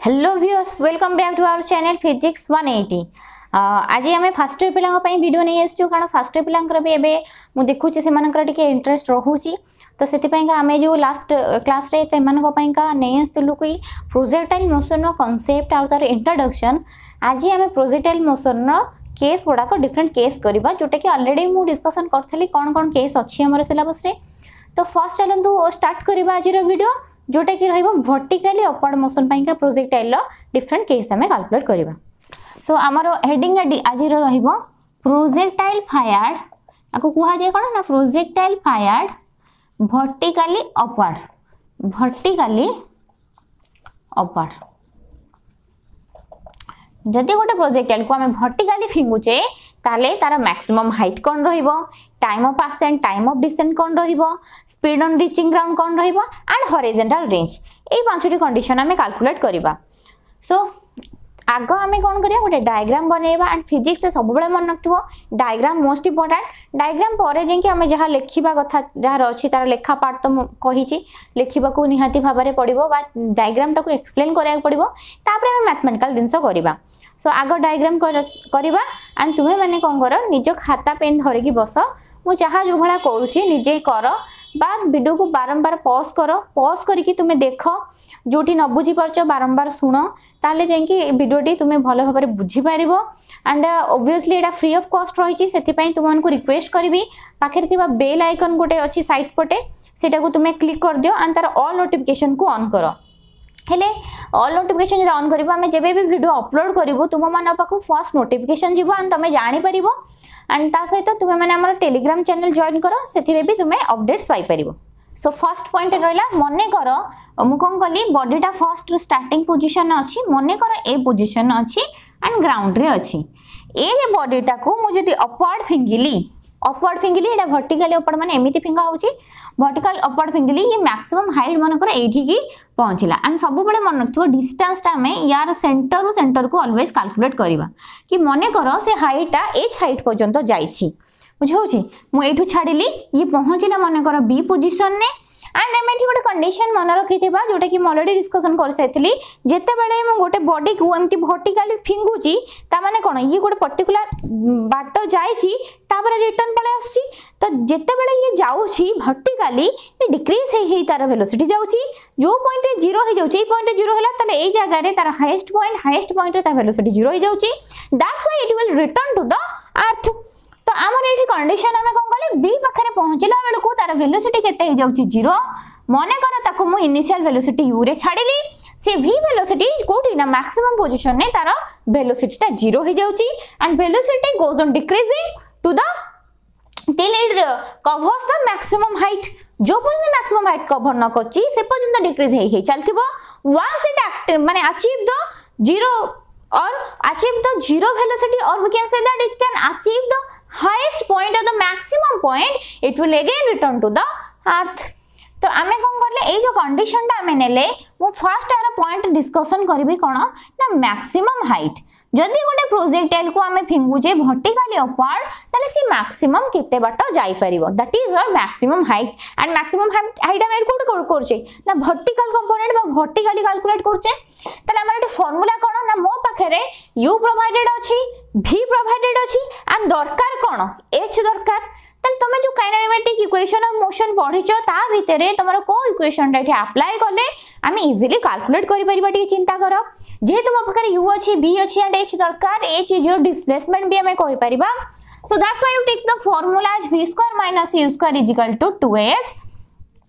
Hello views welcome back to our channel physics one eighty আজ আমি first year পিলাঙ্ক video নিয়ে আসছু কারণ first year পিলাঙ্কর B এবে মু দেখুছি সেমানকর টিকে ইন্টারেস্ট রহুছি তো সেপাইকা আমি যে লাস্ট ক্লাসে সেমানকা নিয়ে আসলু কি প্রোজেক্টাইল মোশনর কনসেপ্ট আর তার ইন্ট্রোডকশন আজ আমি প্রোজেক্টাইল মোশনর কেস গুড়াক ডিফরেন্ট কেস করা যেটা কি অলরেডি মু ডিসকসন করলি কোণ কোণ কেস অছি আমার সিলাবসে তো ফার্স্ট চলতু স্টার্ট করা আজর ভিডিও ଯେଉଁଟାକି ରହିବ ଭର୍ଟିକାଲି ଅପୱାର୍ଡ଼ ମୋସନ୍ ପାଇଁକା ପ୍ରୋଜେକ୍ଟାଇଲ୍ର ଡିଫରେଣ୍ଟ କେସ୍ ଆମେ କାଲକୁଲେଟ୍ କରିବା ସୋ ଆମର ହେଡ଼ିଂ ଆଜିର ରହିବ ପ୍ରୋଜେକ୍ଟାଇଲ୍ ଫାୟାର୍ଡ଼ ତାକୁ କୁହାଯାଏ କ'ଣ ନା projectile fired vertically upward vertically upward ଯଦି ଗୋଟେ ପ୍ରୋଜେକ୍ଟାଇଲ୍କୁ ଆମେ ଭର୍ଟିକାଲି ଫିଙ୍ଗୁଛେ তাহলে তার ম্যাক্সিমম হাইট কম রহব time of ascent time of descent কোণ রহব স্পিড অন রিচিং গ্রাউন্ড কোণ রহব আন্ড হরিজেন্টাল রেঞ্জ এই পাঁচটি কন্ডিশন আমি ক্যালকুলেট করা সো আগ আমি কোণ করা গোটে ডায়াগ্রাম বনাইবা আন্ড ফিজিক্স সবুলে মনে রাখব ডায়াগ্রাম মোস্ট ইম্পর্টাট ডায়াগ্রাম পরে যাই আমি যা লেখা কথা যার অছি তার লেখা পার্ট তো কহিছি লেখা নিহতি ভাবে পড়ব বা ডায়াগ্রামটা এক্সপ্লেন করা পড়ব তাপরে আমি ম্যাথমেটিকাল জিনিস করা সো আগ ডায়াগ্রাম করা আন্ড তুমি মানে কোণ কর নিজ খাতা পেন ধরিকি বস ମୁଁ ଯାହା ଯେଉଁ ଭଳିଆ କରୁଛି ନିଜେ କର ବା ଭିଡ଼ିଓକୁ ବାରମ୍ବାର ପଜ୍ କର ପଜ୍ କରିକି ତୁମେ ଦେଖ ଯେଉଁଠି ନ ବୁଝିପାରୁଛ ବାରମ୍ବାର ଶୁଣ ତାହେଲେ ଯାଇକି ଭିଡ଼ିଓଟି ତୁମେ ଭଲ ଭାବରେ ବୁଝିପାରିବ ଆଣ୍ଡ ଓଭିୟସଲି ଏଇଟା ଫ୍ରି ଅଫ୍ କଷ୍ଟ ରହିଛି ସେଥିପାଇଁ ତୁମମାନଙ୍କୁ ରିକ୍ୱେଷ୍ଟ କରିବି ପାଖରେ ଥିବା ବେଲ୍ ଆଇକନ୍ ଗୋଟେ ଅଛି ସାଇଟ୍ ପଟେ ସେଇଟାକୁ ତୁମେ କ୍ଲିକ୍ କରିଦିଅ ଆଣ୍ଡ ତାର ଅଲ୍ ନୋଟିଫିକେସନ୍କୁ ଅନ୍ କର ହେଲେ ଅଲ୍ ନୋଟିଫିକେସନ୍ ଯଦି ଅନ୍ କରିବ ଆମେ ଯେବେ ବି ଭିଡ଼ିଓ ଅପଲୋଡ଼ କରିବୁ ତୁମମାନଙ୍କ ପାଖକୁ ଫାର୍ଷ୍ଟ ନୋଟିଫିକେସନ୍ ଯିବ ଆଣ୍ଡ ତୁମେ ଜାଣିପାରିବ ଆଣ୍ଡ ତା ସହିତ ତୁମେ ମାନେ ଆମର ଟେଲିଗ୍ରାମ ଚ୍ୟାନେଲ ଜଏନ୍ କର ସେଥିରେ ବି ତୁମେ ଅପଡେଟ୍ସ ପାଇପାରିବ ସୋ ଫାର୍ଷ୍ଟ ପଏଣ୍ଟ ରହିଲା ମନେକର ମୁଁ କ'ଣ କଲି ବଡିଟା ଫାର୍ଷ୍ଟ ଷ୍ଟାର୍ଟିଂ ପୋଜିସନ୍ ଅଛି ମନେକର ଏ ପୋଜିସନ୍ ଅଛି ଆଣ୍ଡ ଗ୍ରାଉଣ୍ଡରେ ଅଛି ଏ ବଡିଟାକୁ ମୁଁ ଯଦି ଅପୱାର୍ଡ ଫିଙ୍ଗିଲି ଅପୱାର୍ଡ ଫିଙ୍ଗିଲି ଏଇଟା ଭର୍ଟିକାଲି ଅପୱାର୍ଡ ମାନେ ଏମିତି ଫିଙ୍ଗା ହେଉଛି ভর্টিকাল অপওয়ার্ড ফিঙ্গিলি ইয়ে ম্যাক্সিমম হাইট মনেকর এইঠিকি পৌঁছিলা ଆମେ ସବୁବେଳେ ମନେ ରଖିଥିବ ଡିଷ୍ଟାନ୍ସଟା ଆମେ ୟାର ସେଣ୍ଟରରୁ ସେଣ୍ଟରକୁ ଅଲୱେଜ୍ କାଲକୁଲେଟ୍ କରିବା କି ମନେକର ସେ ହାଇଟ୍ଟା ଏଚ୍ ହାଇଟ୍ ପର୍ଯ୍ୟନ୍ତ ଯାଇଛି ବୁଝି ହେଉଛି ମୁଁ ଏଇଠୁ ଛାଡ଼ିଲି ଇଏ ପହଞ୍ଚିଲା ମନେକର ବି ପୋଜିସନ୍ରେ ଆଣ୍ଡ ଆମେ ଏଠି ଗୋଟେ କଣ୍ଡିସନ ମନେ ରଖିଥିବା ଯୋଉଟାକି ମୁଁ ଅଲରେଡି ଡିସ୍କସନ କରିସାରିଥିଲି ଯେତେବେଳେ ମୁଁ ଗୋଟେ ବଡିକୁ ଏମିତି ଭର୍ଟିକାଲି ଫିଙ୍ଗୁଛି ତାମାନେ କ'ଣ ଇଏ ଗୋଟେ ପର୍ଟିକୁଲାର ବାଟ ଯାଇକି ତାପରେ ରିଟର୍ନ ପଳେଇ ଆସୁଛି ତ ଯେତେବେଳେ ଇଏ ଯାଉଛି ଭର୍ଟିକାଲି ଡିକ୍ରିଜ୍ ହେଇ ହେଇ ତାର ଭେଲୋସିଟି ଯାଉଛି ଯେଉଁ ପଏଣ୍ଟରେ ଜିରୋ ହେଇଯାଉଛି ଏଇ ପଏଣ୍ଟରେ ଜିରୋ ହେଲା ତାହେଲେ ଏଇ ଜାଗାରେ ତାର ହାଏଷ୍ଟ ପଏଣ୍ଟ ହାଏଷ୍ଟ ପଏଣ୍ଟରେ ତା ଭେଲୋସିଟି ଜିରୋ ହେଇଯାଉଛି that's why it will return to the earth তো আমার এটি কন্ডিশন আমি কোন কলি বি পাখে পৌঁছলা বেলকু তার ভেলোসিটি কেতে হয়ে যাচ্ছে জিরো মনে কর তাকে মু ইনিশিয়াল ভেলোসিটি ইউ রে ছাড়িলি সে ভি ভেলোসিটি কোটি না ম্যাক্সিমাম পজিশনে তার ভেলোসিটিটা জিরো হয়ে যাচ্ছে and velocity goes on decreasing to the till it covers the maximum height जो पर्यंत मैक्सिमम हाइट कवर न करची से पर्यंत decrease hey hey चलथिबो once it माने achieve the zero or achieve the zero velocity or we can say that it can achieve the highest point or the maximum point it will again return to the earth ତ ଆମେ କ'ଣ କଲେ ଏଇ ଯେଉଁ କଣ୍ଡିସନଟା ଆମେ ନେଲେ ମୁଁ ଫାର୍ଷ୍ଟ ଏହାର ପଏଣ୍ଟ ଡିସ୍କସନ୍ କରିବି କ'ଣ ନା ମ୍ୟାକ୍ସିମମ୍ ହାଇଟ୍ ଯଦି ଗୋଟେ ପ୍ରୋଜେକ୍ଟାଇଲ୍କୁ ଆମେ ଫିଙ୍ଗୁଛେ ଭର୍ଟିକାଲି ଅପୱାର୍ଡ ତାହେଲେ ସେ ମ୍ୟାକ୍ସିମମ୍ କେତେ ବାଟ ଯାଇପାରିବ that is or maximum height and maximum height ଆମେ ଏଠି କେଉଁଠି କରୁଛେ ନା ଭର୍ଟିକାଲ କମ୍ପୋନେଣ୍ଟ ବା ଭର୍ଟିକାଲି କାଲକୁଲେଟ୍ କରୁଛେ ତାହେଲେ ଆମର ଏଠି ଫର୍ମୁଲା କ'ଣ ନା ମୋ ପାଖରେ ୟୁ ପ୍ରୋଭାଇଡେଡ୍ ଅଛି ভি প্রোভাইডেড অছি আর দরকার কোণ এচ দরকার। তাহলে তুমি যে কাইনামেটিক ইকুয়েশন অফ মোশন পড়িছ, তা ভিতরে তোমার কেউ ইকুয়েশনটা এটি আপ্লাই কলে আমি ইজিলি ক্যালকুলেট করে পারিবা টিকে চিন্তা কর যেহেতু মো পাখে ইউ অছি ভি অছি অ্যান্ড এচ দরকার এচ ইজ ইউর ডিসপ্লেসমেন্ট বি আমি কই পারিবা so that's why you take the formula as v square minus u square is equal to two s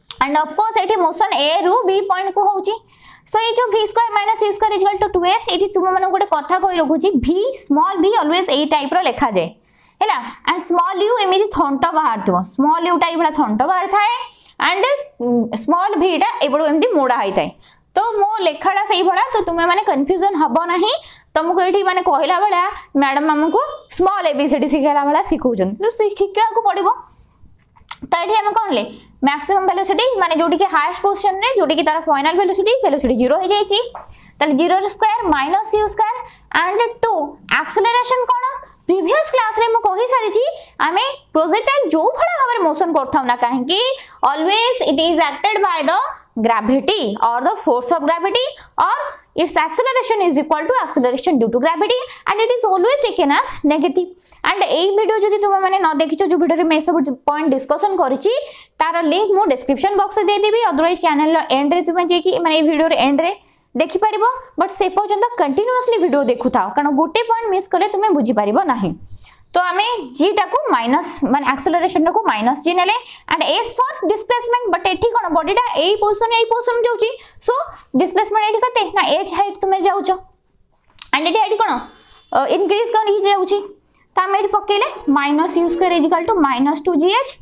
and of course এটি মোশন এ রু B point কু হচ্ছে so এই যে v square minus e square is equal to two s এটি তোমাদের গোটে কথা কই রাখুছি ভি স্মল ভি অলওয়েজ এই টাইপর লেখা যায় ହେଲା ଆଣ୍ଡ ସ୍ମଲ୍ ୟୁ ଏମିତି ଥଣ୍ଟ ବାହାରୁଥିବ ସ୍ମଲ୍ ୟୁଟା ଏଇଭଳିଆ ଥଣ୍ଟ ବାହାରିଥାଏ ଆଣ୍ଡ ସ୍ମଲ୍ ଭିଟା ଏଇଭଳି ଏମିତି ମୋଡ଼ା ହେଇଥାଏ ତ ମୋ ଲେଖାଟା ସେଇଭଳିଆ ତ ତୁମେମାନେ କନଫ୍ୟୁଜନ୍ ହେବ ନାହିଁ ତମକୁ ଏଇଠି ମାନେ କହିଲା ଭଳିଆ ମ୍ୟାଡ଼ାମ୍ ଆମକୁ ସ୍ମଲ୍ ଏବିସିଡ଼ି ଶିଖେଇଲା ଭଳିଆ ଶିଖଉଛନ୍ତି ତ ଶିଖିବାକୁ ପଡ଼ିବ ତ ଏଠି ଆମେ କ'ଣ ଲେ ম্যাক্সিমাম ভেলোসিটি মানে যেটিকি হাইয়েস্ট পজিশনরে যেটিকি তার ফাইনাল ভেলোসিটি ভেলোসিটি জিরো হয়ে যাইছি তাহলে জিরোর square minus u square and two acceleration কোণ প্রিভিয়াস ক্লাসরে মু কহি সারিছি আমি প্রজেক্টাইল যে ভাবে ভাবে মোশন করতাম না কাহিকি always it is acted by the gravity or the force of gravity or Its acceleration is equal to acceleration due to gravity and it is always taken as negative. And এই video যদি মানে তুমি মানে ন দেখিছো যে ভিডিওরে মে সব point discussion করিছি, তার লিংক মু ডেসক্রিপশন বক্সে দেই দেবি। অদরওয়াইজ চ্যানেল এন্ড রে তুমি যে কি মানে এই ভিডিওর এন্ড রে দেখিপারিব বট সে পর্যন্ত কন্টিনিউয়াসলি ভিডিও দেখুথাও। কারণ গোটে পয়েন্ট মিস কলে তুমি বুঝিপারিব ନାହିଁ तो आम जी टाक माइनस मान आक्सेलरेसन टाक माइनस जी ने and s for displacement but eighty कौन बडीटा यही पोसन यही पोसन जाऊँ सो डिस्प्लेसमेंट ये कैसे ना एच हाइट तुम जाऊ एंड ये ये कौन इनक्रीज कर जाऊँ तो आम ये पकड़े minus u square is equal to minus two g h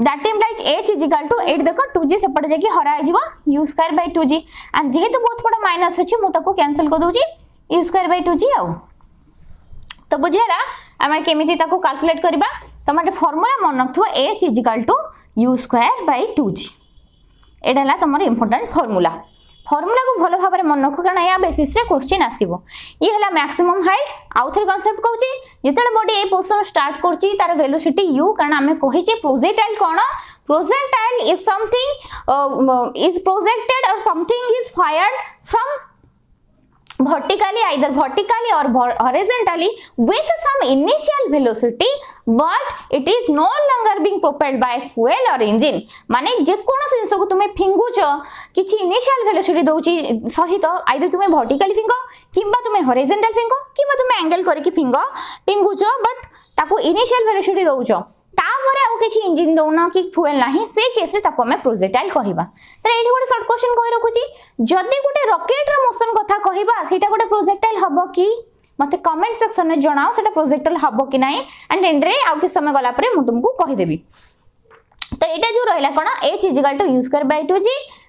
that implies h is equal to eight देख टू जी सेपटे हरा हराइव u square by two g and जेहेतु बहुत बड़ा माइनस अच्छी मुझे कैनसल कर दूसरी u square by two g आउ তো ବୁଝିହେଲା ଆମେ କେମିତି ତାକୁ କାଲକୁଲେଟ୍ କରିବା ତମେ ଗୋଟେ ଫର୍ମୁଲା ମନେ ରଖୁଥିବ h is equal to u square by two g ଏଇଟା ହେଲା ତମର ଇମ୍ପୋର୍ଟାଣ୍ଟ ଫର୍ମୁଲା ফর্মুলাকে ভালো ভাবে মনে রাখ, কারণ এয়া বেসিসে কোশ্চিন আসব। ই হল ম্যাক্সিমম হাইট আউথরে কনসেপ্ট কৌছি যেতবে বডি এই পোর্সন স্টার্ট করছি তার ভেলোসিটি ইউ কারণ আমি কহিছে প্রোজেক্টাইল কোণ projectile is something is projected or something is fired from vertically either vertically or horizontally with some initial velocity but it is no longer being propelled by fuel or engine mane মানে যে কোনসি জিনিসকু তুমি ফিঙ্গুছ কিছু initial velocity দউচি সহিত আইদর তুমি vertically ফিঙ্গ কিংবা তুমি horizontal ফিঙ্গ কিংবা তুমি অ্যাঙ্গেল করিকি ফিঙ্গ ফিঙ্গুছ but taku initial velocity doucho ତାପରେ ଆଉ କିଛି ଇଞ୍ଜିନ୍ ଦେଉନ କି ଫୁଏଲ୍ ନାହିଁ ସେ କେସ୍ରେ ତାକୁ ଆମେ ପ୍ରୋଜେକ୍ଟାଇଲ୍ କହିବା ତାହେଲେ ଏଇଠି ଗୋଟେ ସର୍ଟ କ୍ୱେଶ୍ଚିନ୍ କହି ରଖୁଛି ଯଦି ଗୋଟେ ରକେଟ୍ର ମୋସନ୍ କଥା କହିବା ସେଇଟା ଗୋଟେ ପ୍ରୋଜେକ୍ଟାଇଲ୍ ହେବ କି ମୋତେ କମେଣ୍ଟ ସେକ୍ସନ୍ରେ ଜଣାଅ ସେଇଟା ପ୍ରୋଜେକ୍ଟାଇଲ୍ ହେବ କି ନାହିଁ ଆଣ୍ଡ ଏଣ୍ଡରେ ଆଉ କିଛି ସମୟ ଗଲା ପରେ ମୁଁ ତୁମକୁ କହିଦେବି ତ ଏଇଟା ଯେଉଁ ରହିଲା କ'ଣ ଏଚ୍ ଇଜିକାଲ୍ ଟୁ ୟୁଜ୍ କରିବା ବାଇ ଟୁ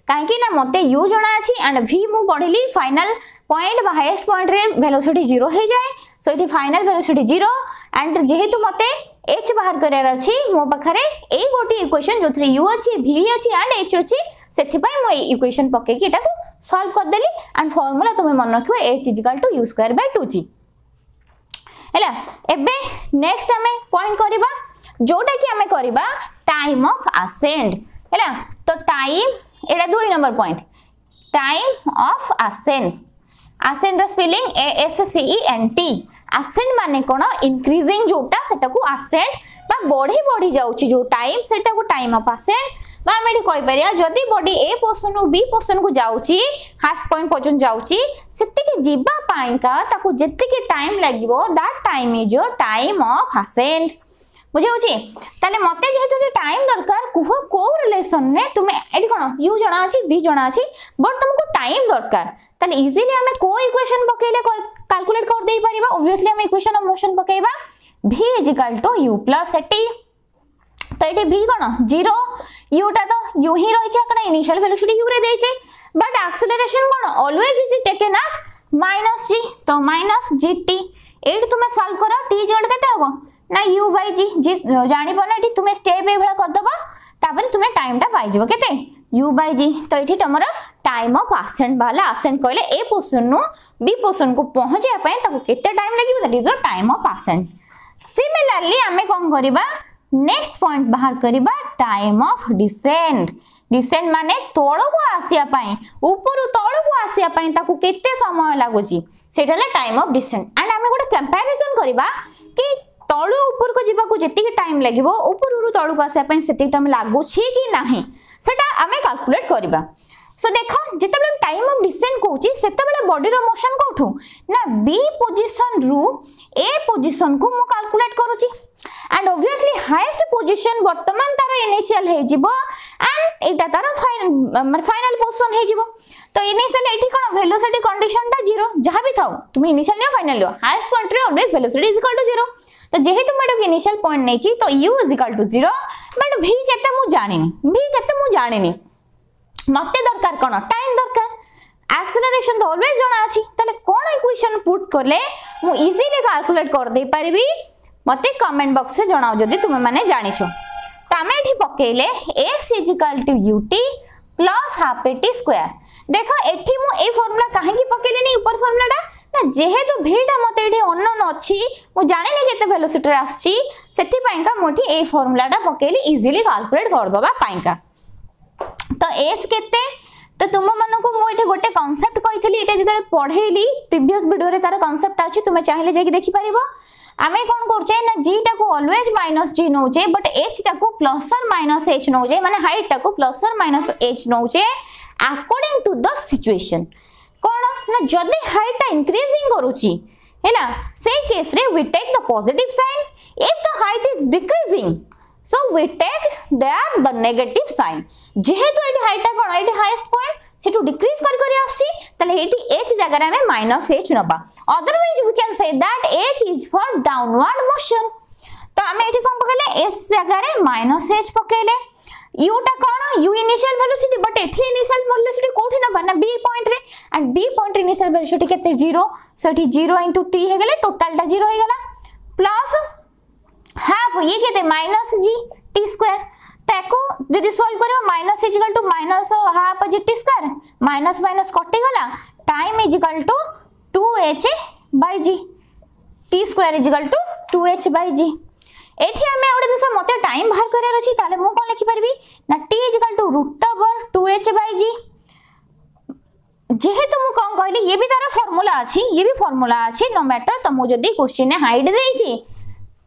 କାହିଁକି ନା ମୋତେ ୟୁ ଜଣା ଅଛି ଆଣ୍ଡ ଭି ମୁଁ ପଢ଼ିଲି ଫାଇନାଲ୍ ପଏଣ୍ଟ ବା ହାଏଷ୍ଟ ପଏଣ୍ଟରେ ଭେଲୋସିଟି ଜିରୋ ହେଇଯାଏ ସେଇଠି ଫାଇନାଲ୍ ଭେଲୋସିଟି ଜିରୋ ଆଣ୍ଡ ଯେହେତୁ ମୋତେ h ବାହାର କରିବାର ଅଛି ମୋ ପାଖରେ ଏଇ ଗୋଟିଏ ଇକ୍ୱେସନ୍ ଯେଉଁଥିରେ u ଅଛି v ଅଛି ଆଣ୍ଡ h ଅଛି ସେଥିପାଇଁ ମୁଁ ଏଇ ଇକ୍ୱେସନ୍ ପକେଇକି ଏଟାକୁ ସଲ୍ଭ କରିଦେଲି ଆଣ୍ଡ ଫର୍ମୁଲା ତୁମେ ମନେ ରଖିବ h is equal to u square by two g ହେଲା ଏବେ ନେକ୍ସଟ ଆମେ ପଏଣ୍ଟ କରିବା ଯେଉଁଟାକି ଆମେ କରିବା ଟାଇମ୍ ଅଫ୍ ଆସେଣ୍ଡ ହେଲା ତ ଟାଇମ୍ ଏଇଟା ଦୁଇ number point time of ascend ଆସେଣ୍ଡର spelling A S C E N T ascent মানে কোণ ইনক্রিজিং যেটা সেটা আসেন্ট বা বড়ি বড়ি যাচ্ছে যে টাইম সেটা টাইম অফ আসেন্ট বা আমি এটি কইপারা যদি বডি এ পোর্সন রু বি পোর্সন কু যাচ্ছি হাস পয়েন্ট পর্যন্ত যাচ্ছি সেতিকি যা পাইকা তাকে যেতিকি টাইম লাগিব that time is your time of ascent বুঝি হচ্ছে তাহলে মতো যেহেতু টাইম দরকার কুহ কেউ রিলেসনরে তুমি এটি কোণ ইউ জনা অছি বি জনা অছি বট তোমাকে টাইম দরকার তাহলে ইজিলি আমি কেউ ইকুয়েসন পকাইলে କାଲକୁଲେଟ୍ କରିଦେଇପାରିବା ଓଭିୟସଲି ଆମେ ଇକ୍ୱେସନ୍ ଅଫ୍ ମୋସନ୍ ପକାଇବା v is equal to u plus a t ତ ଏଠି ଭି କ'ଣ ଜିରୋ ୟୁଟା ତ ୟୁ ହିଁ ରହିଛି କାରଣ ଇନିସିଆଲ୍ ଭ୍ୟାଲୁ ସେଠି ୟୁରେ ଦେଇଛି ବଟ୍ ଆକ୍ସିଲେରେସନ୍ କ'ଣ always is taken as minus g তো মাইনাস জি টি এইটি তুমি সলভ কর টি জয়েন্ট কেতে হব না ইউ বাই জি জি জাঁপার এটি তুমি স্টেপ এইভাবে করেদব তাপরে তুমি টাইমটা পাইযব কেতে ইউ বাই জি তো এটি তোমার টাইম অফ আসেন্ট বাহার আসেন্ট কহিলে এ পোর্সন নু পোর্শন কু পৌঁছাইয়া পাই তাকে কেতে টাইম লাগিব that is the time of ascent similarly আমি কোন করিবা নেক্সট পয়েন্ট বাহার করিবা টাইম অফ ডিসেন্ট মানে তলকু আসিয়া পাই উপরু তলকু আসিয়া পাই তাকু কেতে সময় লাগুচি সেটা হলে টাইম অফ ডিসেন্ট এন্ড আমি গোটে কম্পারিজন করিবা কি তলু উপরকু যাওয়া যেতিকি টাইম লাগিব উপরু তলকু আসিয়া পাই সেতিকি টাইম লাগুছি কি ନାହିଁ? সেটা আমি ক্যালকুলেট করিবা সো দেখ যেতবে টাইম অফ ডিসেন্ট কৌছি সেতবে বডির মোশন কোঠু না বি পজিশন রু এ পজিশন কু মু ক্যালকুলেট করুছি এন্ড অবভিয়াসলি হাইয়েস্ট পজিশন বর্তমান তার ইনিশিয়াল হয়ে যাব এন্ড এটা তার ফাইনাল পজিশন হয়ে যাব তো ইনিশিয়াল এটি কোন ভেলোসিটি কন্ডিশনটা জিরো যাহা বি থাও তুমি ইনিশিয়াল নিও ফাইনাল নিও হাইয়েস্ট পয়েন্ট রে always velocity is equal to zero তো যেহেতু মু এটাকে ইনিশিয়াল পয়েন্ট নেইছি তো u is equal to zero but v কেতে মু জানিনি ভি কেতে মু জানিনি মতো দরকার কোন? টাইম দরকার। অ্যাক্সেলারেশন তো অলওয়েজ জানা আছে। তাহলে কোন ইকুয়েশন পুট করলে মু ইজিলি ক্যালকুলেট করে দেই পারিবি মতে কমেন্ট বক্সে জানাও যদি তুমি মানে জানিছো। তামে আমি এটি পকাইলে x is equal to ut plus half a t square দেখ, এটি মু এই ফর্মুলা কাহিকি পকাইলিনি উপর ফর্মুলাটা না যেহেতু ভিটা মতো এটি অননোন অছি মু জানিনি কেতে ভেলোসিটি আসছি সেটি পাইকা মু এটি এই ফর্মুলাটা পকাইলি ইজিলি ক্যালকুলেট করদবা পাইকা ତ ଏସ୍ କେତେ ତ ତୁମମାନଙ୍କୁ ମୁଁ ଏଠି ଗୋଟେ କନସେପ୍ଟ କହିଥିଲି, ଏଇଟା ଯେତେବେଳେ ପଢ଼େଇଲି ପ୍ରିଭିୟସ୍ ଭିଡ଼ିଓରେ ତାର କନସେପ୍ଟ ଅଛି, ତୁମେ ଚାହିଁଲେ ଯାଇକି ଦେଖିପାରିବ। আমি কোণ করছে না জি টাকু অলওয়েজ মাইনস জি নৌছে বট এইচ টাকু প্লস অর মাইনস এইচ নৌছে মানে হাইট টাকু প্লস অর মাইনস এইচ নৌছে আকর্ডিং টু দ সিচুয়েশন কোণ না যদি হাইটটা ইনক্রিজিং করুছি হ্যাঁ সেই কেস্রে we take the positive sign if the height is decreasing so we take there the negative sign যেহেতু এটি হাইটটা কোণ এটি হাইয়েস্ট পয়েন্ট সেটু ডিক্রিজ করে করে আসছি, তাহলে এটি এইচ জায়গায় আমি মাইনস এইচ নবা। Otherwise we can say that h is for downward motion তো আমি এটি কোন পকাইলে এস জায়গায় মাইনস এইচ পকাইলে ইউটা কোণ ইউ ইনিশিয়াল ভেলোসিটি বট এটি ইনিশিয়াল ভেলোসিটি কোঠি নবা না বি পয়েন্ট রে? And B point initial velocity কেতে 0 সো এটি 0 ইনটু টি হয়ে গেলে টোটালটা 0 হয়ে গেলা। প্লাস हाँ ये कहते हैं माइनस जी टी स्क्वायर ताको, यदि सॉल्व करियो minus is equal to minus half g t square minus minus कटिगला time is equal to two h by g t square is equal to two h by g एठी आम गोटे जिस मत time बाहर करार अच्छी तेल मुझे कौन लिखिपारि ना t is equal to root over two h by g जेहेतु मुझे कौन कहली, ये भी तार फर्मूला अच्छी ये भी फर्मूला अच्छी नो मैटर तुमको जदि क्वेश्चन हाइट देखिए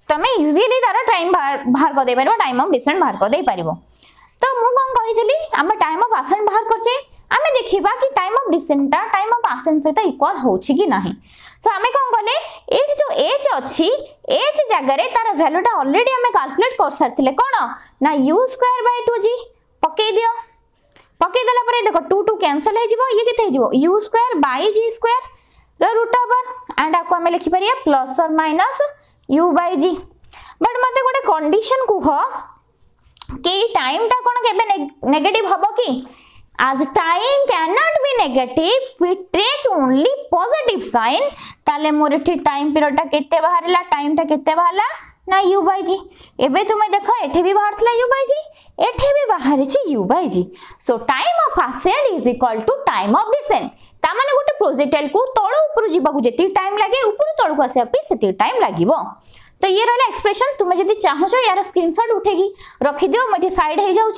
তুমি ଇଜିଲି ତାର ଟାଇମ୍ ବାହାର କରିଦେଇପାରିବ ଟାଇମ୍ ଅଫ୍ ଡିସେଣ୍ଟ ବାହାର କରିଦେଇପାରିବ ତ ମୁଁ କ'ଣ କହିଥିଲି ଆମେ ଟାଇମ୍ ଅଫ୍ ଆସେଣ୍ଟ ବାହାର କରିଛେ ଆମେ ଦେଖିବା କି ଟାଇମ୍ ଅଫ୍ ଡିସେଣ୍ଟଟା ଟାଇମ୍ ଅଫ୍ ଆସେଣ୍ଟ ସହିତ ଇକ୍ୱାଲ୍ ହେଉଛି କି ନାହିଁ ସୋ ଆମେ କ'ଣ କଲେ ଏଇଠି ଯେଉଁ ଏଜ୍ ଅଛି ଏଜ୍ ଜାଗାରେ ତାର ଭ୍ୟାଲୁଟା ଅଲରେଡ଼ି ଆମେ କାଲକୁଲେଟ୍ କରିସାରିଥିଲେ କ'ଣ ନା u square by two g ପକେଇ ଦିଅ ପକେଇ ଦେଲା ପରେ ଦେଖ ଟୁ ଟୁ କ୍ୟାନସଲ୍ ହେଇଯିବ ଇଏ କେତେ ହେଇଯିବ u square by g square root over and आपको लिखि लिखिपर प्लस और minus u by g but मत गोटे कंडीशन कह कि टाइमटा कौन के नेगेटिव हम कि as time cannot be negative we take only positive sign তাহলে মোর এটি টাইম পিরিয়ডটা কেতে বাহারিলা টাইমটা কেতে বাহারিলা না ইউ বাই জি এবে তুমি দেখো এটি বি বাহারিলা ইউ বাই জি এটি B বাহারিছি u by g so time of ascend is equal to time of descend तामाने गोटे प्रोजेक्टाइल को तल ऊपर जावाक जी टाइम लगे ऊपर तलू आसापी से टाइम लगे तो ये रहा एक्सप्रेशन तुम जब चाहो यार स्क्रीनशट उठे रखिदिव मुझे सैड हो जाऊँ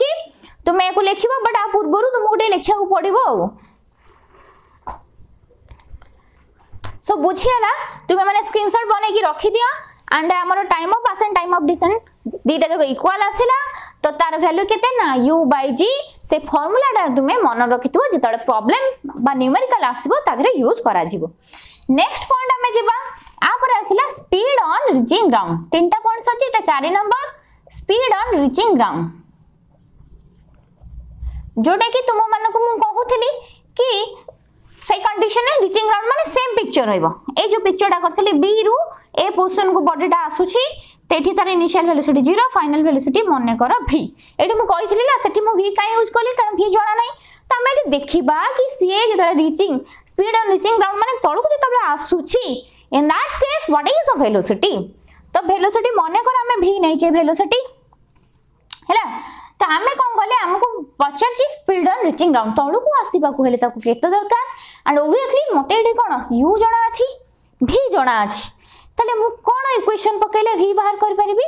तुम्हें या लिख बट आ पूर्व तुमको गोटे लिखा पड़ो आ सो बुझीगला तुम्हें मैंने स्क्रीनशट बनई रखिदियो and ଆମର time of ascent time of descent, দুইটা যাক ইকুয়াল আসিলা। তো তার ভ্যালু কেতে না, u বাই g সে ফর্মুলাটা তুমি মনে রাখিথিব যেতবে প্রবলেম বা নিউমেরিকাল আসিব তাহলে ইউজ করা যাব নেক্সট পয়েন্ট আমি যা আপরে আসিলা স্পিড অন রিচিং গ্রাউন্ড তিনটা পয়েন্টস আছে এটা 4 নম্বর স্পিড অন রিচিং গ্রাউন্ড ଯୋଉଟାକି ତୁମମାନଙ୍କୁ ମୁଁ କହୁଥିଲି କି সেই কন্ডিশনে রিচিং ରାଉଣ୍ଡ মানে সেম ପିକ୍ଚର ରହିବ। এই যে ପିକ୍ଚରଟା କରିଥିଲି বি রু এ ପୋଜିସନକୁ ବଡିଟା ଆସୁଛି তো এটি তার initial velocity zero final velocity মনে কর ভি এটি মু কইছিলি না সেটি মু ভি কাই ইউজ কলি কারণ ভি জনা নাই তো আমি এটি দেখিবা কি সিএ যেতলে reaching speed on reaching ground মানে তলকু যেতলে আসুছি in that case what is the velocity তো ভেলোসিটি মনে কর আমি ভি নেইছে ভেলোসিটি হেলা তো আমি কোন কলে আমাকে পচারছি স্পিড অন রিচিং গ্রাউন্ড তলকু আসিবাকু হেলে তাকু কেতে দরকার ହେଲେ ତାକୁ କେତେ ଦରକାର ଆଣ୍ଡ ଓଭିୟସଲି ମୋତେ ଏଠି କ'ଣ ୟୁ ଜଣା ଅଛି ଭି ଜଣା ଅଛି ତାହେଲେ ମୁଁ କ'ଣ ଇକ୍ୱେସନ୍ ପକେଇଲେ ଭି ବାହାର କରିପାରିବି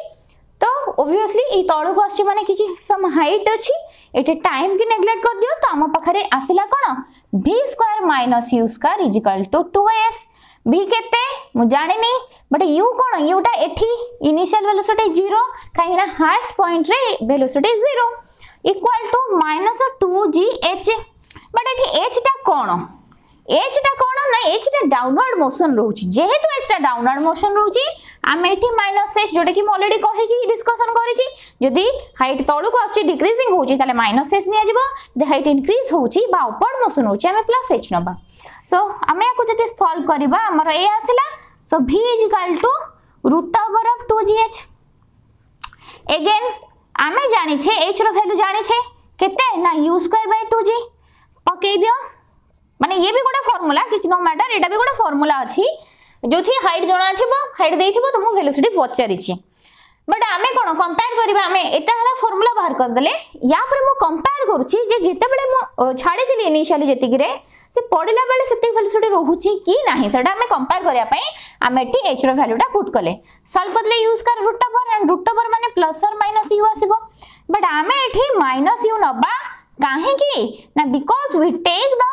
ତ ଓଭିୟସଲି ଏଇ ତଳକୁ ଆସୁଛି ମାନେ କିଛି ସମ୍ ହାଇଟ୍ ଅଛି ଏଠି ଟାଇମ୍ କି ନେଗ୍ଲେକ୍ଟ କରିଦିଅ ତ ଆମ ପାଖରେ ଆସିଲା କ'ଣ v square minus u square is equal to two s v কেতে মু জানিনি বট ইউ কোন ইউটা এঠি ইনিশিয়াল ভেলোসিটি 0 কাহিনা না হাইয়েস্ট পয়েন্ট রে velocity 0 equal to minus 2gh but এঠি h টা কোন h ଏଚ୍ଟା କ'ଣ ନା ଏଚ୍ଟା ଡାଉନୱାର୍ଡ ମୋସନ୍ ରହୁଛି ଯେହେତୁ ଏଚ୍ଟା ଡାଉନୱାର୍ଡ ମୋସନ୍ ରହୁଛି ଆମେ ଏଠି ମାଇନସ୍ ଏଚ୍ ଯେଉଁଟାକି ମୁଁ ଅଲରେଡ଼ି କହିଛି ଡିସ୍କସନ୍ କରିଛି ଯଦି ହାଇଟ୍ ତଳକୁ ଆସୁଛି ଡିକ୍ରିଜିଂ ହେଉଛି ତାହେଲେ ମାଇନସ୍ ଏଚ୍ ନିଆଯିବ ଯଦି ହାଇଟ୍ ଇନକ୍ରିଜ୍ ହେଉଛି ବା ଅପୱାର୍ଡ ମୋସନ୍ ହେଉଛି ଆମେ ପ୍ଲସ୍ ଏଚ୍ ନେବା ସୋ ଆମେ ୟାକୁ ଯଦି ସଲ୍ଭ କରିବା ଆମର ଏ ଆସିଲା so v is equal to root over of two g h again ଆମେ ଜାଣିଛେ ଏଚ୍ର ଭ୍ୟାଲୁ ଜାଣିଛେ କେତେ ନା u square by two g ପକେଇ ଦିଅ মানে ইয়ে বি গোটে ফর্মুলা কিছু নো ম্যাটার এটা বি গোটে ফর্মুলা আছে ଯୋଉଠି ହାଇଟ୍ ଜଣା ଥିବ ହାଇଟ୍ ଦେଇଥିବ ତମକୁ ଭେଲୋସିଟି ପଚାରିଛି ବଟ୍ ଆମେ କ'ଣ କମ୍ପେୟାର କରିବା ଆମେ ଏଟା ହେଲା ଫର୍ମୁଲା ବାହାର କରିଦେଲେ ୟା ପରେ ମୁଁ କମ୍ପେୟାର କରୁଛି ଯେ ଯେତେବେଳେ ମୁଁ ଛାଡ଼ିଥିଲି ଇନିସିଆଲି ଯେତିକିରେ ସେ ପଡ଼ିଲା ବେଳେ ସେତିକି ଭେଲୋସିଟି ରହୁଛି କି ନାହିଁ ସେଟା ଆମେ କମ୍ପେୟାର କରିବା ପାଇଁ ଆମେ ଏଠି ଏଚ୍ ର ଭ୍ୟାଲୁଟା ପୁଟ୍ କଲେ ସଲ୍ଭ କରିଦେଲେ ୟୁଜ୍ କର root over and root over ମାନେ ପ୍ଲସ୍ ଅର୍ ମାଇନସ୍ ୟୁ ଆସିବ ବଟ୍ ଆମେ ଏଠି ମାଇନସ୍ ୟୁ ନବା କାହିଁକି ନା because we take the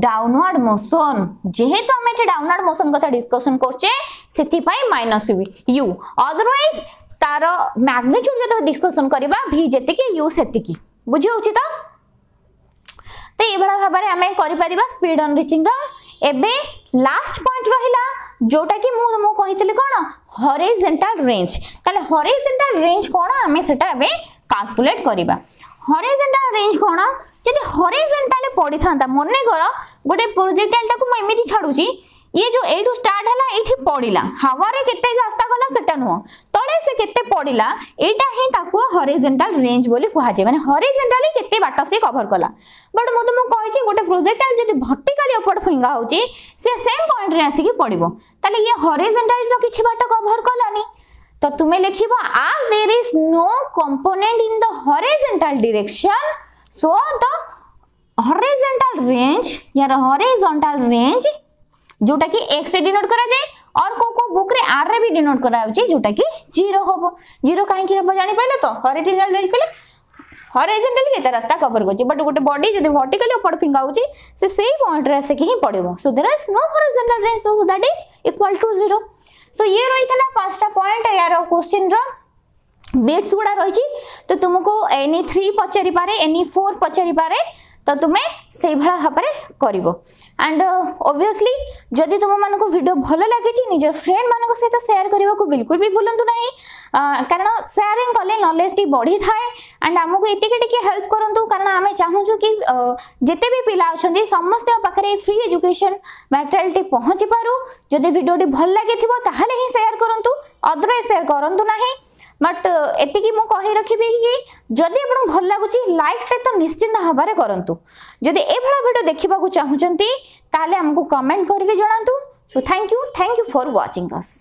downward motion যেহেতু আমি এটি ডাউনওয়ার্ড মোশন কথা ডিসকসন করছে সেপাই মাইনস ইউ অদরওয়াইজ তার ম্যাগনিচুড যদি ডিসকসন করা ভি যেতিকি ইউ সেতিকি বুঝি হচ্ছে তো তো এইভাবে ভাবে আমি করে স্পিড অন রিচিং ডাউন এবে লাস্ট পয়েন্ট রহিলা যেটা কি মু মু কইতিলি কোন হরিজন্টাল রেঞ্জ তাহলে হরিজন্টাল রেঞ্জ কোন আমি সেটা এবে ক্যালকুলেট করিবা হরিজন্টাল রেঞ্জ কোন ଯଦି ହରେଜେଣ୍ଟାଲ ପଡ଼ିଥାନ୍ତା ମନେକର ଗୋଟେ ପ୍ରୋଜେକ୍ଟାଲଟାକୁ ମୁଁ ଏମିତି ଛାଡ଼ୁଛି ଇଏ ଯେଉଁ ଏଇଠୁ ଷ୍ଟାର୍ଟ ହେଲା ଏଇଠି ପଡ଼ିଲା ହାୱାରେ କେତେ ରାସ୍ତା ଗଲା ସେଟା ନୁହଁ ତଳେ ସେ କେତେ ପଡ଼ିଲା ଏଇଟା ହିଁ ତାକୁ ହରେଜେଣ୍ଟାଲ ରେଞ୍ଜ ବୋଲି କୁହାଯାଏ ମାନେ ହରେଜେଣ୍ଟାଲି କେତେ ବାଟ ସେ କଭର କଲା ବଟ୍ ମୁଁ ତୁମକୁ କହିଛି ଗୋଟେ ପ୍ରୋଜେକ୍ଟାଲ ଯଦି ଭର୍ଟିକାଲି ଉପର ଫିଙ୍ଗା ହେଉଛି ସେ ସେମ୍ ପଏଣ୍ଟରେ ଆସିକି ପଡ଼ିବ ତାହେଲେ ଇଏ ହରେଜେଣ୍ଟାଲି ତ କିଛି ବାଟ କଭର କଲାନି ତ ତୁମେ ଲେଖିବ as there is no component in the horizontal direction so the horizontal range यार हॉरिजॉन्टल रेंज जोटा कि एक्स रे डिनोट करा जाए, और को को बुक रे आर रे भी डिनोट करा होची जोटा कि ज़ीरो होबो। ज़ीरो काहे कि हबो जानि पाइले तो? हॉरिजॉन्टल रेंज कहले हॉरिजॉन्टल केते रास्ता कवर करछि बट गोटे बॉडी जदी वर्टिकली ऊपर फिंगा होची से सेही पॉइंट रे से ही पड़िबो। So there is no horizontal range so that is equal to zero so ये रहितला फ़र्स्ट पॉइंट यार क्वेश्चन रो। বিটস গুড়া রয়েছে, তো তোমাকে এনি থ্রি পচারি পারে এনি ফোর পচারি পারে, তো তুমি সেইভাবে ভাবে করব। আন্ড অবভিয়সলি যদি তোমার ভিডিও ভালো লাগিছে নিজ ফ্রেন্ড মান সহ সেয়ার করা বিলকুল বি ভুলতু না কারণ সেয়ারিং কলে নলেজটি বড়ি থাকে আন্ড আমি এতিকি টিকি হেল্প করতু কারণ আমি চাহুছু কি যেতে বি পিলা অনেক সমস্ত পাখে ফ্রি এজুকেশন ম্যাটেরিয়ালটি পৌঁছি পারু যদি ভিডিওটি ভালো লাগি তাহলে হি সেয়ার করতু অদরওয়াইজ সেয়ার করতু না ବଟ୍ ଏତିକି ମୁଁ କହି ରଖିବି କି ଯଦି ଆପଣଙ୍କୁ ଭଲ ଲାଗୁଛି ଲାଇକ୍ଟା ତ ନିଶ୍ଚିନ୍ତ ଭାବରେ କରନ୍ତୁ ଯଦି ଏଭଳିଆ ଭିଡ଼ିଓ ଦେଖିବାକୁ ଚାହୁଁଛନ୍ତି ତାହେଲେ ଆମକୁ କମେଣ୍ଟ କରିକି ଜଣାନ୍ତୁ so thank you thank you for watching us